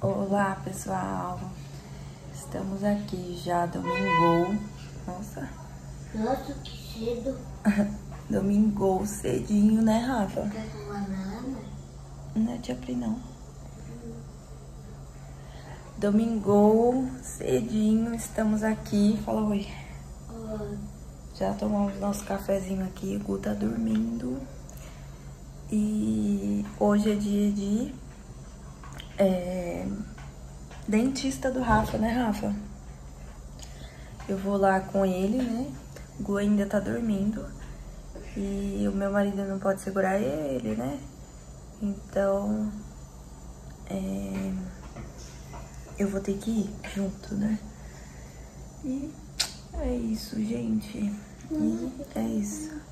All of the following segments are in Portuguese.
Olá pessoal, estamos aqui já domingo. Nossa, Nossa, que cedo. domingo cedinho, né, Rafa? Quer tomar nada? Não é tia Pri, não. Domingo cedinho, estamos aqui. Fala oi. Oi. Já tomamos nosso cafezinho aqui, o Gu tá dormindo. E hoje é dia de é, dentista do Rafa, né, Rafa? Eu vou lá com ele, né? O Gu ainda tá dormindo. E o meu marido não pode segurar ele, né? Então, é, eu vou ter que ir junto, né? E é isso, gente. E é isso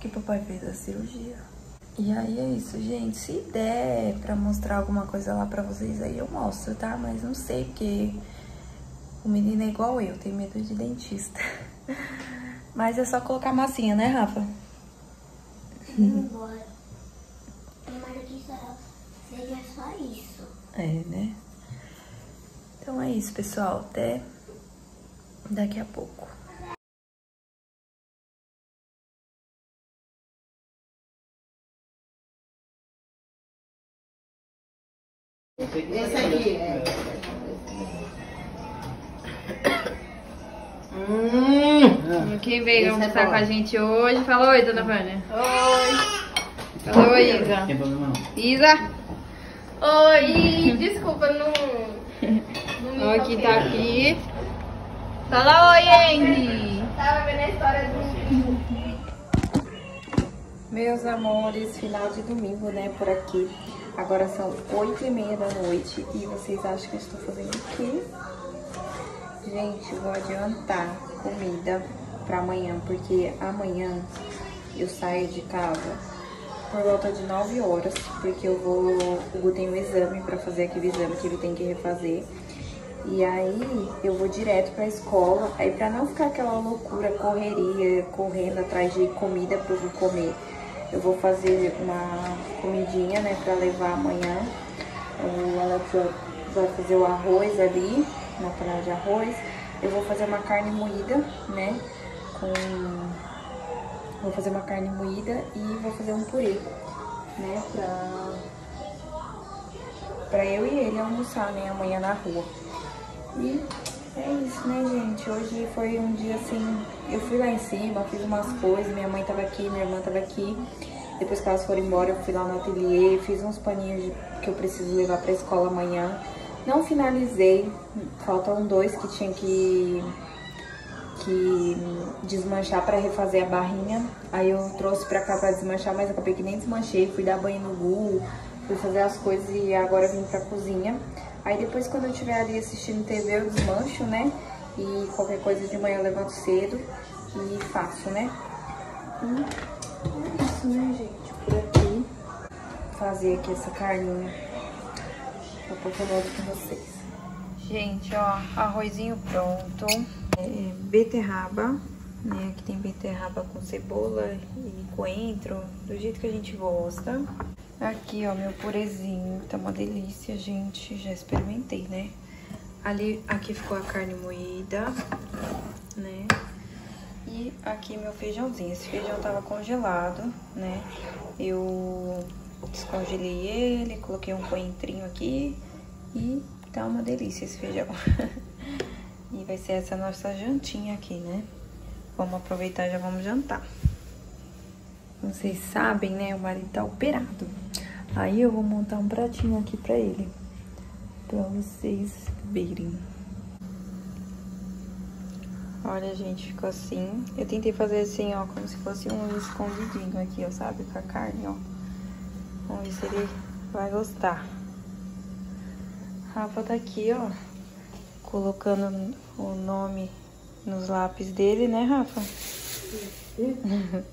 que papai fez a cirurgia. E aí é isso, gente. Se der pra mostrar alguma coisa lá pra vocês aí, eu mostro, tá? Mas não sei, porque o menino é igual eu, tem medo de dentista. Mas é só colocar massinha, né, Rafa? Embora. Tomara que seja só isso. É, né? Então é isso, pessoal. Até daqui a pouco. Esse aqui. Hum. Quem veio Esse é almoçar bom. com a gente hoje? Fala oi, dona Vânia. Oi. Fala oi, Isa. Tem problema não. Isa. Oi, desculpa, não. não me Ó, que toquei. tá aqui. Fala oi, Andy. Tava vendo a história do. Meus amores, final de domingo, né, por aqui. Agora são oito e meia da noite e vocês acham que eu estou fazendo o quê? Gente, vou adiantar comida pra amanhã, porque amanhã eu saio de casa por volta de 9 horas, porque eu vou... O Gu tem um exame pra fazer aquele exame que ele tem que refazer. E aí eu vou direto pra escola, aí pra não ficar aquela loucura, correria, correndo atrás de comida pro Gu comer, eu vou fazer uma comidinha, né, pra levar amanhã. O Alex vai- fazer o arroz ali, na panela de arroz. Eu vou fazer uma carne moída, né, com... Vou fazer uma carne moída e vou fazer um purê, né, pra... Pra eu e ele almoçar, né, amanhã na rua. E é isso, né, gente? Hoje foi um dia assim. Eu fui lá em cima, fiz umas coisas. Minha mãe tava aqui, minha irmã tava aqui. Depois que elas foram embora, eu fui lá no ateliê, fiz uns paninhos de- que eu preciso levar pra escola amanhã. Não finalizei, faltam dois que tinha que, que desmanchar pra refazer a barrinha. Aí eu trouxe pra cá pra desmanchar, mas acabei que nem desmanchei. Fui dar banho no Gu, fui fazer as coisas e agora vim pra cozinha. Aí depois quando eu estiver ali assistindo TV eu desmancho, né? E qualquer coisa de manhã eu levanto cedo e faço, né? E é isso, né, gente? Por aqui. Fazer aqui essa carninha. Daqui a pouco com vocês. Gente, ó, arrozinho pronto. É, beterraba, né? Aqui tem beterraba com cebola e coentro, do jeito que a gente gosta. Aqui, ó, meu purezinho, tá uma delícia, gente. Já experimentei, né? Ali, aqui ficou a carne moída, né? E aqui meu feijãozinho. Esse feijão tava congelado, né? Eu descongelei ele, coloquei um coentrinho aqui e tá uma delícia esse feijão. vai ser essa nossa jantinha aqui, né? Vamos aproveitar e já vamos jantar. Vocês sabem, né? O marido tá operado. Aí eu vou montar um pratinho aqui pra ele. Pra vocês verem. Olha, gente, ficou assim. Eu tentei fazer assim, ó, como se fosse um escondidinho aqui, ó, sabe? Com a carne, ó. Vamos ver se ele vai gostar. Rafa tá aqui, ó. Colocando o nome nos lápis dele, né, Rafa?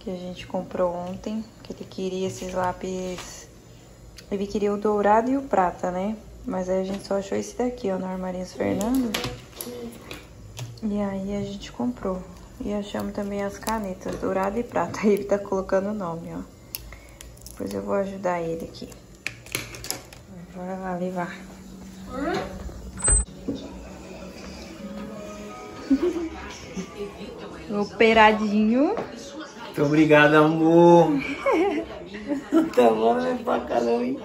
que a gente comprou ontem. Que ele queria esses lápis... Ele queria o dourado e o prata, né? Mas aí a gente só achou esse daqui, ó, no Armarinhos Fernando. E aí a gente comprou. E achamos também as canetas, dourada e prata. Aí ele tá colocando o nome, ó. Depois eu vou ajudar ele aqui. Bora lá levar. Operadinho. Muito obrigado, amor. tá bom, né, pra caramba, hein?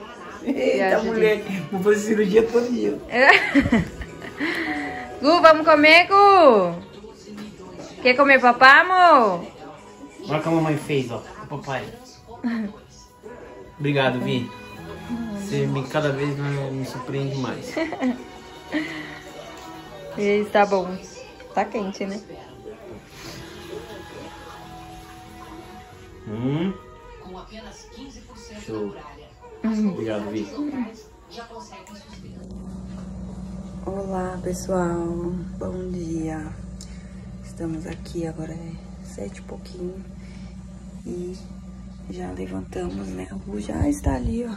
Eita, mulher, vou fazer cirurgia todo dia. Gu, vamos comer, Gu? Quer comer papá, amor? Olha o que a mamãe fez, ó, pro papai. Obrigado, Vi. Você me, cada vez me, me surpreende mais. E tá bom. Tá quente, né? Hum. Show. Obrigado, Vi. Olá, pessoal. Bom dia. Estamos aqui agora é sete e pouquinho e já levantamos, né? O Gu já está ali, ó.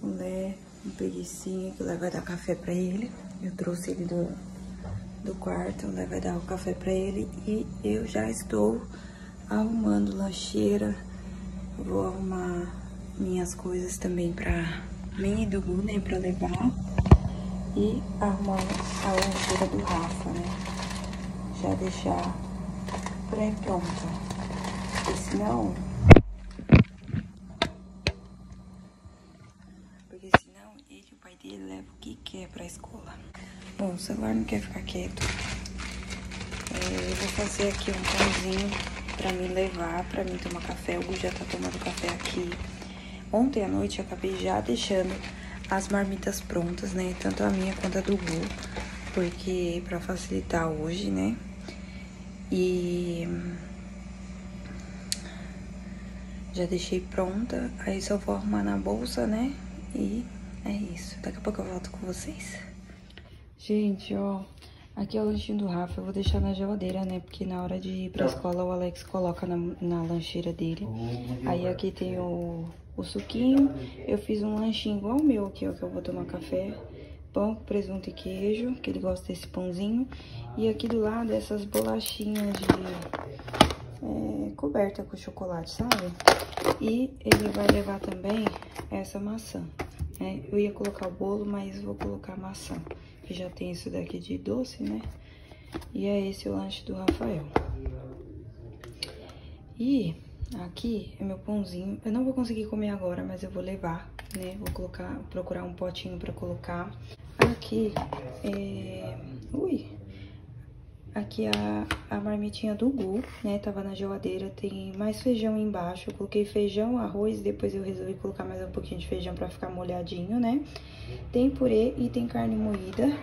Com o Lé, um preguicinha que o Lé vai dar café pra ele. Eu trouxe ele do, do quarto, Lé vai dar o café pra ele e eu já estou arrumando lancheira. Vou arrumar minhas coisas também pra mim e do Gu, né? Pra levar. E arrumar a lancheira do Rafa, né? Já deixar pré-pronta. Porque senão... Porque senão ele e o que quer pra escola. Bom, o celular não quer ficar quieto. É, eu vou fazer aqui um pãozinho pra me levar, pra mim tomar café. O Gu já tá tomando café aqui. Ontem à noite eu acabei já deixando as marmitas prontas, né? Tanto a minha quanto a do Gu. Porque pra facilitar hoje, né? E já deixei pronta. Aí só vou arrumar na bolsa, né? E é isso. Daqui a pouco eu volto com vocês. Gente, ó. Aqui é o lanchinho do Rafa. Eu vou deixar na geladeira, né? Porque na hora de ir pra escola o Alex coloca na, na lancheira dele. Aí aqui tem o, o suquinho. Eu fiz um lanchinho igual o meu aqui, ó. Que eu vou tomar café. Pão presunto e queijo, que ele gosta desse pãozinho. E aqui do lado essas bolachinhas de é, coberta com chocolate, sabe? E ele vai levar também essa maçã. Né? Eu ia colocar o bolo, mas vou colocar maçã. Que já tem isso daqui de doce, né? E é esse o lanche do Rafael. E aqui é meu pãozinho. Eu não vou conseguir comer agora, mas eu vou levar, né? Vou colocar, procurar um potinho pra colocar. Aqui é... Ui! Aqui a, a marmitinha do Gu, né? Tava na geladeira, tem mais feijão embaixo. Eu coloquei feijão, arroz, depois eu resolvi colocar mais um pouquinho de feijão pra ficar molhadinho, né? Tem purê e tem carne moída.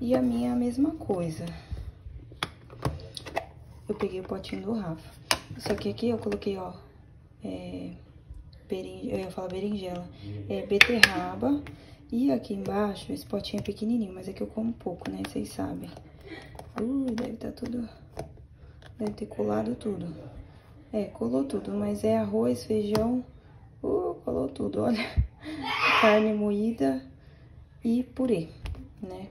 E a minha a mesma coisa. Eu peguei o potinho do Rafa. Só que aqui eu coloquei, ó, é, eu ia falar berinjela, é beterraba. E aqui embaixo, esse potinho é pequenininho, mas é que eu como pouco, né? Vocês sabem. Uh, deve estar tá tudo... Deve ter colado tudo. É, colou tudo, mas é arroz, feijão... Uh, colou tudo, olha. Carne moída e purê, né?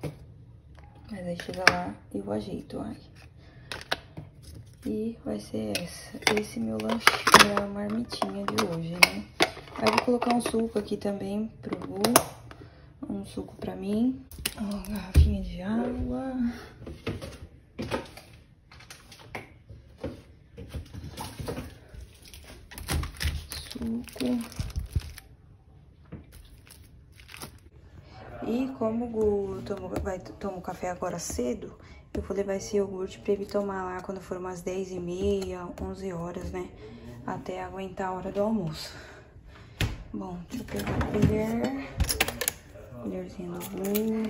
Mas aí chega lá e eu ajeito, ai. E vai ser essa, esse meu lanche, minha marmitinha de hoje, né? Aí vou colocar um suco aqui também pro Gu um suco pra mim. Uma garrafinha de água. Suco. E como o tomo, vai, toma o café agora cedo, eu vou levar esse iogurte pra ele tomar lá quando for umas 10 e meia, 11 horas, né? Até aguentar a hora do almoço. Bom, deixa eu pegar a colher. Colherzinha do Gu.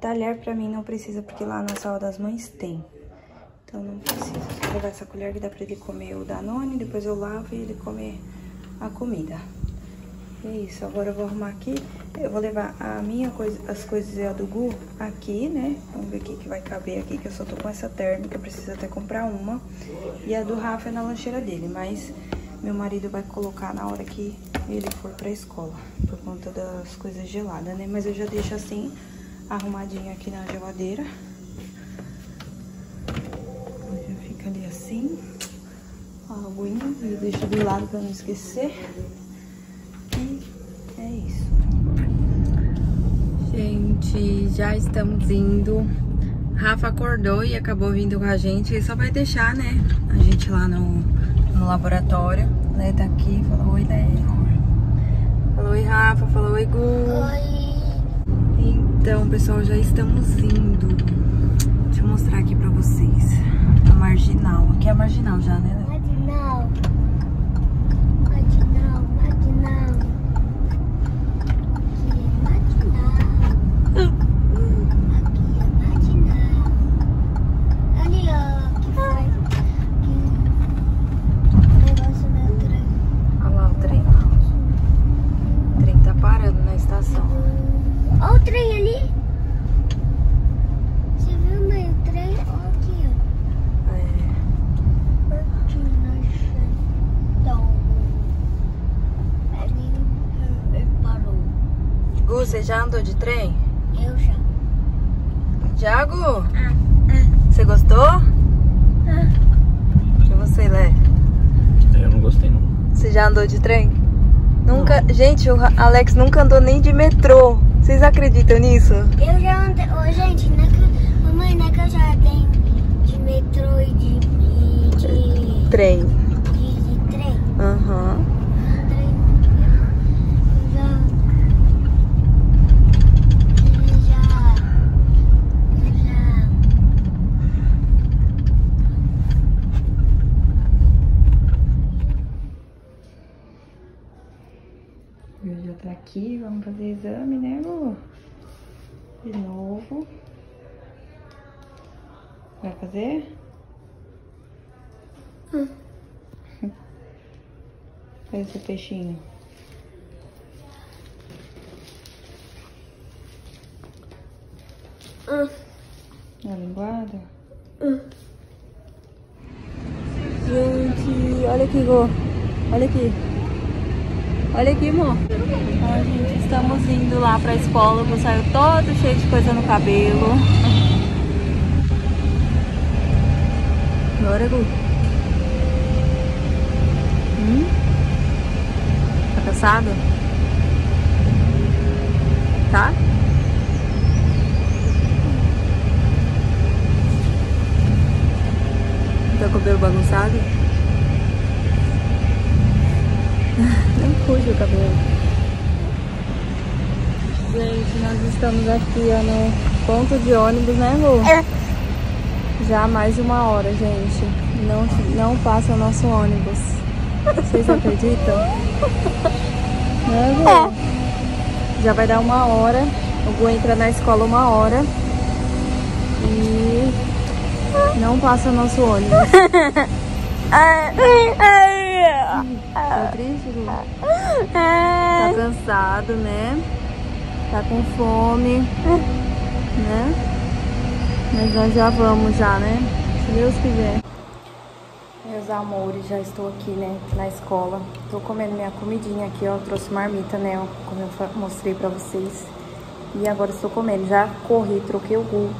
Talher pra mim não precisa, porque lá na sala das mães tem. Então não precisa. Vou levar essa colher que dá pra ele comer o Danone, depois eu lavo e ele comer a comida. É isso, agora eu vou arrumar aqui. Eu vou levar a minha coisa, as coisas e a do Gu aqui, né? Vamos ver o que, que vai caber aqui, que eu só tô com essa térmica, preciso até comprar uma. E a do Rafa é na lancheira dele, mas meu marido vai colocar na hora que ele for pra escola, por conta das coisas geladas, né? Mas eu já deixo assim, arrumadinho aqui na geladeira. Já fica ali assim, a aguinha, eu deixo do lado pra não esquecer. E é isso. Gente, já estamos indo. Rafa acordou e acabou vindo com a gente. Ele só vai deixar, né? A gente lá no, no laboratório. Né? Tá aqui. Falou oi, Léo. Falou oi, Rafa. Falou oi, Gu. Oi. Então, pessoal, já estamos indo. Deixa eu mostrar aqui pra vocês. A marginal. Aqui é a marginal já, né? Léo? Marginal. Marginal, marginal. Aqui é marginal. Aqui é marginal. Ali, ó. Que faz. Que negócio meu trem. Olha lá o trem. O trem tá parando na estação. Ó o trem ali. Você viu meu trem? Ó aqui, ó. É. Aqui na Então. Ali ele parou. Gu, você já andou de trem? Eu já. Já, Gu? Ah, Você gostou? ah. E você, Lé? Eu não gostei, não. Você já andou de trem? Nunca. Gente, o Alex nunca andou nem de metrô. Vocês acreditam nisso? Eu já andei. Ô, gente, não é que. Mamãe, não é que eu já tenho de metrô e de. e de. Trem. de, de trem. Aham. Trem. Eu já. Eu já. Eu já. Eu já tá aqui, vamos fazer exame, né, Lu? De novo. Vai fazer? Faz esse peixinho. Na linguada? Gente, olha aqui, Gô. Olha aqui. Olha aqui, amor. Ó, gente, estamos indo lá pra escola. Eu saiu todo cheio de coisa no cabelo. Bora, Gu. Hum? Tá cansado? Tá? Tá com o cabelo bagunçado? Fuja o cabelo. Gente, nós estamos aqui ó, no ponto de ônibus, né, Lu? Já há mais de uma hora, gente. Não, não passa o nosso ônibus. Vocês acreditam? Né, Gu? Já vai dar uma hora. O Gu entra na escola uma hora. E não passa o nosso ônibus. Tá triste, Gu? Tá cansado, né? Tá com fome, né? Mas nós já vamos já, né? Se Deus quiser. Meus amores, já estou aqui, né? Na escola. Tô comendo minha comidinha aqui, ó. Trouxe marmita, né? Como eu mostrei pra vocês. E agora estou comendo. Já corri, troquei o Gu.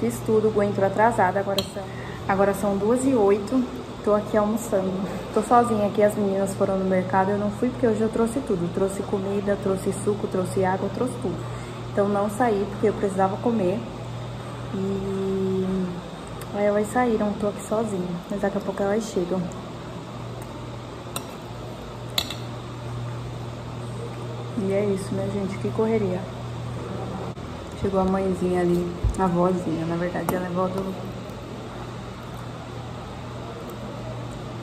Fiz tudo, o Gu entrou atrasado. Agora são, agora são duas e oito. Tô aqui almoçando. Tô sozinha aqui, as meninas foram no mercado. Eu não fui porque hoje eu trouxe tudo. Trouxe comida, trouxe suco, trouxe água, trouxe tudo. Então não saí porque eu precisava comer. E aí elas saíram, tô aqui sozinha. Mas daqui a pouco elas chegam. E é isso, né, gente? Que correria. Chegou a mãezinha ali, a vozinha, na verdade, ela é vó do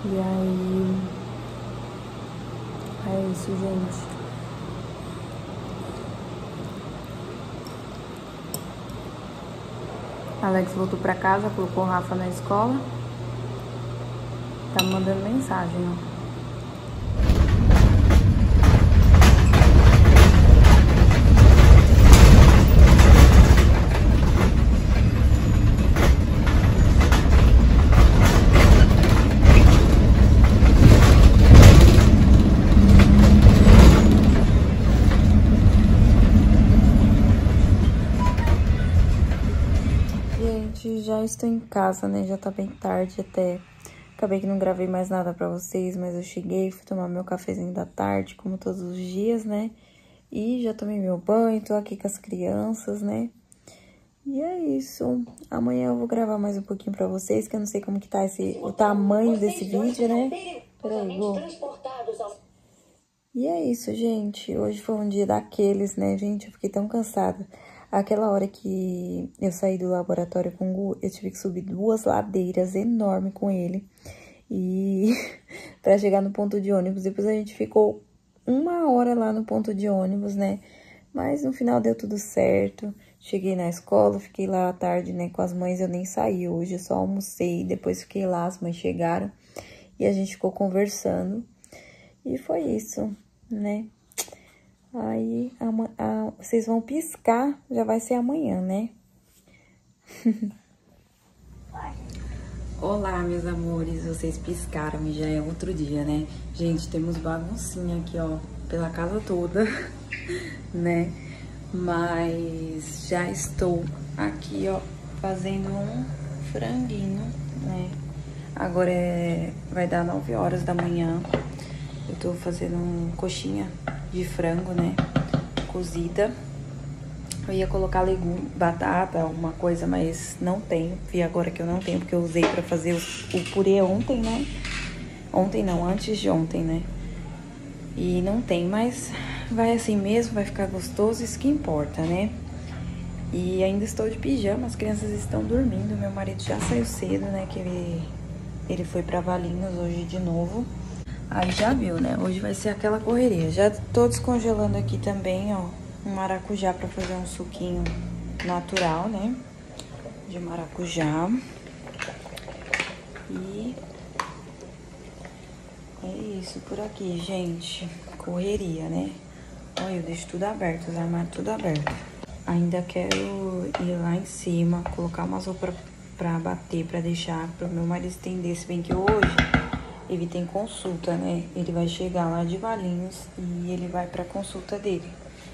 E aí. É isso, gente. Alex voltou pra casa, colocou o Rafa na escola. Tá mandando mensagem, ó. já estou em casa, né? Já tá bem tarde até. Acabei que não gravei mais nada pra vocês, mas eu cheguei, fui tomar meu cafezinho da tarde, como todos os dias, né? E já tomei meu banho, tô aqui com as crianças, né? E é isso. Amanhã eu vou gravar mais um pouquinho pra vocês, que eu não sei como que tá esse, o tamanho desse vídeo, né? Peraí, vou... E é isso, gente. Hoje foi um dia daqueles, né, gente? Eu fiquei tão cansada. Aquela hora que eu saí do laboratório com o Gu, eu tive que subir duas ladeiras enormes com ele. E pra chegar no ponto de ônibus. Depois a gente ficou uma hora lá no ponto de ônibus, né? Mas no final deu tudo certo. Cheguei na escola, fiquei lá à tarde, né, com as mães. Eu nem saí hoje, eu só almocei. Depois fiquei lá, as mães chegaram. E a gente ficou conversando. E foi isso, né? Aí, a, vocês vão piscar, já vai ser amanhã, né? Olá, meus amores, vocês piscaram e já é outro dia, né? Gente, temos baguncinha aqui, ó, pela casa toda, né? Mas já estou aqui, ó, fazendo um franguinho, né? Agora é, vai dar 9 horas da manhã. Eu tô fazendo um coxinha de frango, né? Cozida. Eu ia colocar legume, batata, alguma coisa, mas não tenho. Vi agora que eu não tenho, porque eu usei pra fazer o, o purê ontem, né? Ontem não, antes de ontem, né? E não tem, mas vai assim mesmo, vai ficar gostoso, isso que importa, né? E ainda estou de pijama, as crianças estão dormindo. Meu marido já saiu cedo, né? Que ele, ele foi pra Valinhos hoje de novo. Aí já viu, né? Hoje vai ser aquela correria. Já tô descongelando aqui também, ó, um maracujá pra fazer um suquinho natural, né? De maracujá. E é isso por aqui, gente. Correria, né? Olha, eu deixo tudo aberto, os armários tudo aberto. Ainda quero ir lá em cima, colocar umas roupas pra bater, pra deixar pro meu marido estender. Se bem que hoje ele tem consulta, né? Ele vai chegar lá de Valinhos e ele vai pra consulta dele.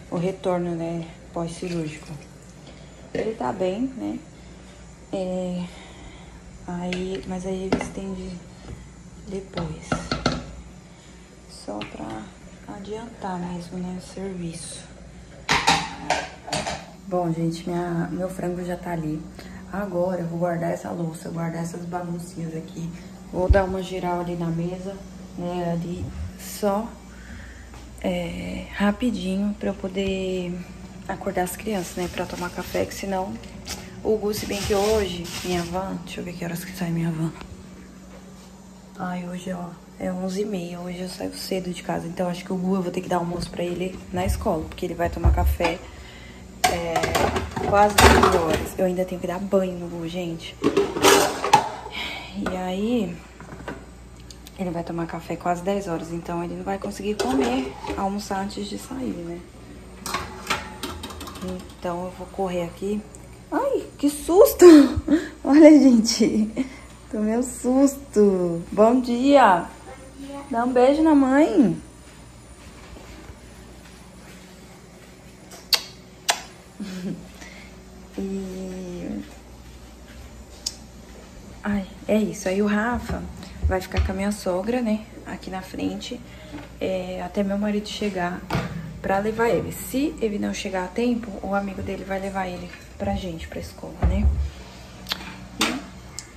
O retorno, né? Pós-cirúrgico. Ele tá bem, né? É, aí, mas aí ele estende depois. Só pra adiantar mesmo, né? O serviço. Bom, gente, minha, meu frango já tá ali. Agora eu vou guardar essa louça, guardar essas baguncinhas aqui Vou dar uma geral ali na mesa, né, ali só é, rapidinho pra eu poder acordar as crianças, né, pra tomar café, que senão o Gu, se bem que hoje, minha van, deixa eu ver que horas que sai minha van. Ai, hoje, ó, é 11h30, hoje eu saio cedo de casa, então acho que o Gu eu vou ter que dar almoço pra ele na escola, porque ele vai tomar café é, quase 12 horas. Eu ainda tenho que dar banho no Gu, gente. E aí, ele vai tomar café quase 10 horas, então ele não vai conseguir comer, almoçar antes de sair, né? Então eu vou correr aqui. Ai, que susto! Olha, gente, tomei um susto. Bom dia! Dá um beijo na mãe. e Ai, é isso. Aí o Rafa vai ficar com a minha sogra, né? Aqui na frente, é, até meu marido chegar pra levar ele. Se ele não chegar a tempo, o amigo dele vai levar ele pra gente, pra escola, né?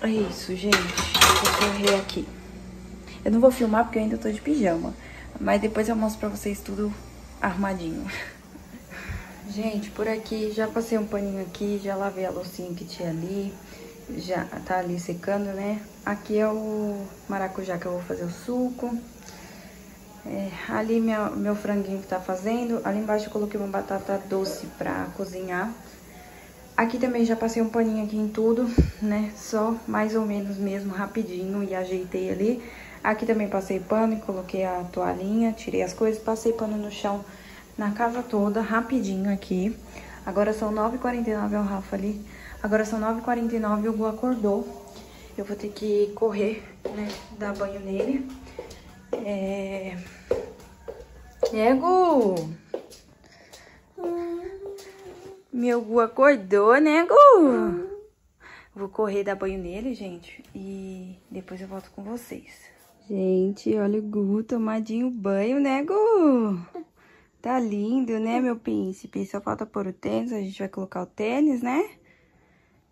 É isso, gente. Vou correr aqui. Eu não vou filmar porque eu ainda tô de pijama. Mas depois eu mostro pra vocês tudo arrumadinho. Gente, por aqui, já passei um paninho aqui, já lavei a loucinha que tinha ali já tá ali secando, né? Aqui é o maracujá que eu vou fazer o suco. É, ali minha, meu franguinho que tá fazendo. Ali embaixo eu coloquei uma batata doce pra cozinhar. Aqui também já passei um paninho aqui em tudo, né? Só mais ou menos mesmo, rapidinho e ajeitei ali. Aqui também passei pano e coloquei a toalhinha, tirei as coisas, passei pano no chão na casa toda, rapidinho aqui. Agora são 9h49, é o Rafa ali. Agora são 9h49 e o Gu acordou. Eu vou ter que correr, né? Dar banho nele. É... É, Gu? Meu Gu acordou, né, Gu? Vou correr dar banho nele, gente, e depois eu volto com vocês. Gente, olha o Gu tomadinho banho, né, Gu? Tá lindo, né, meu príncipe? Só falta pôr o tênis, a gente vai colocar o tênis, né?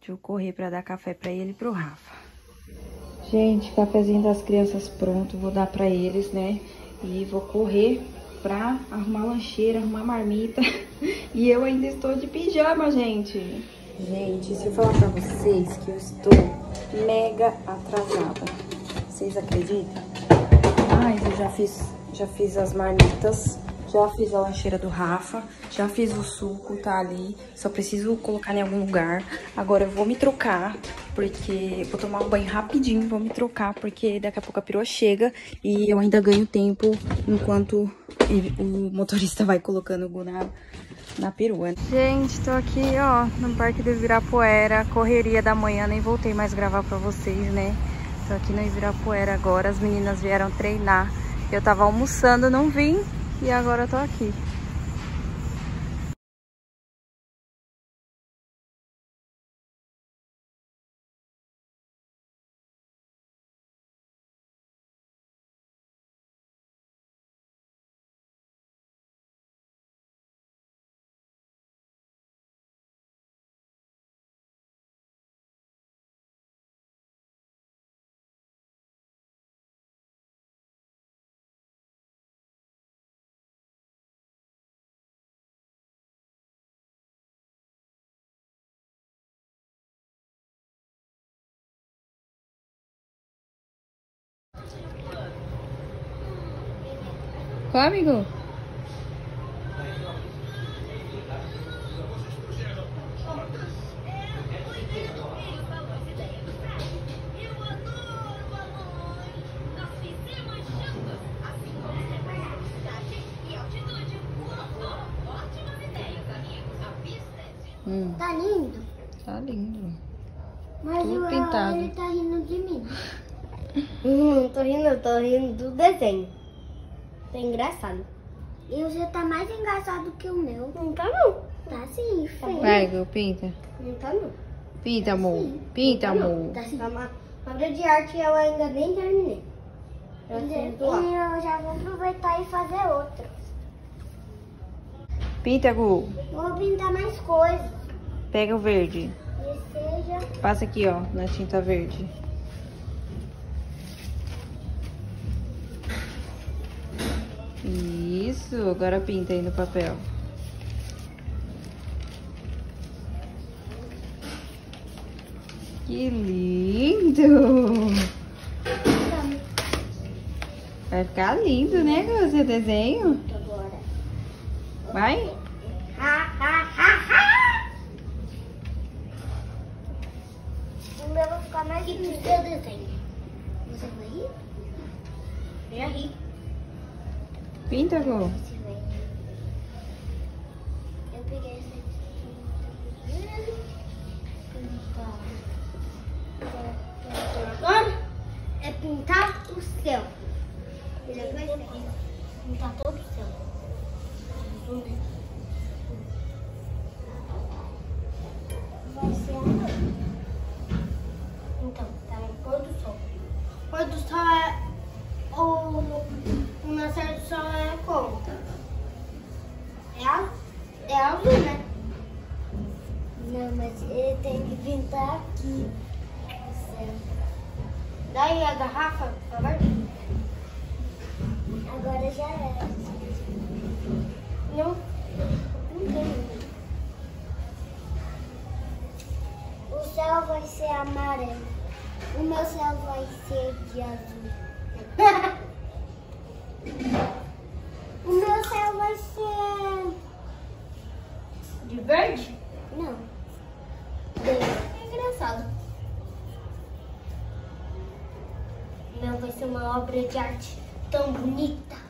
Deixa eu correr pra dar café pra ele e pro Rafa. Gente, cafezinho das crianças pronto, vou dar pra eles, né? E vou correr pra arrumar lancheira, arrumar marmita. E eu ainda estou de pijama, gente. Gente, se eu falar pra vocês que eu estou mega atrasada, vocês acreditam? Mas eu já fiz, já fiz as marmitas, já fiz a lancheira do Rafa, já fiz o suco, tá ali. Só preciso colocar em algum lugar. Agora eu vou me trocar, porque vou tomar um banho rapidinho, vou me trocar, porque daqui a pouco a perua chega e eu ainda ganho tempo enquanto o motorista vai colocando o na, na perua. Gente, tô aqui, ó, no Parque do Ibirapuera, correria da manhã, nem voltei mais gravar pra vocês, né? Tô aqui no Ibirapuera agora, as meninas vieram treinar. Eu tava almoçando, não vim, e agora tô aqui. Qual, amigo? Hum. Tá lindo? Tá lindo. Mas Tudo o pintado. ele tá rindo de mim. Não tô rindo, eu tô rindo do desenho. Tá engraçado. E o seu tá mais engraçado que o meu. Não tá não. Tá sim, feio. Vai, Gu, pinta. Não tá não. Pinta, amor. Sim. Pinta, Tá não. amor. Tá sim. Uma obra de arte eu ainda nem terminei. Eu, eu já vou aproveitar e fazer outra. Pinta, Gu. Vou pintar mais coisas. Pega o verde. Seja... Passa aqui, ó, na tinta verde. Isso, agora pinta aí no papel. Que lindo! Vai ficar lindo, né, com esse desenho? Vai? O meu vai ficar mais lindo que o seu desenho. Você vai rir? Vem rir. Pinta, Gu. Não, mas ele tem que pintar aqui. Daí a garrafa, por favor. Agora já é. Não. Não tem. O céu vai ser amarelo. O meu céu vai ser de azul. o meu céu vai ser. De verde? Não. Obra de arte tão bonita.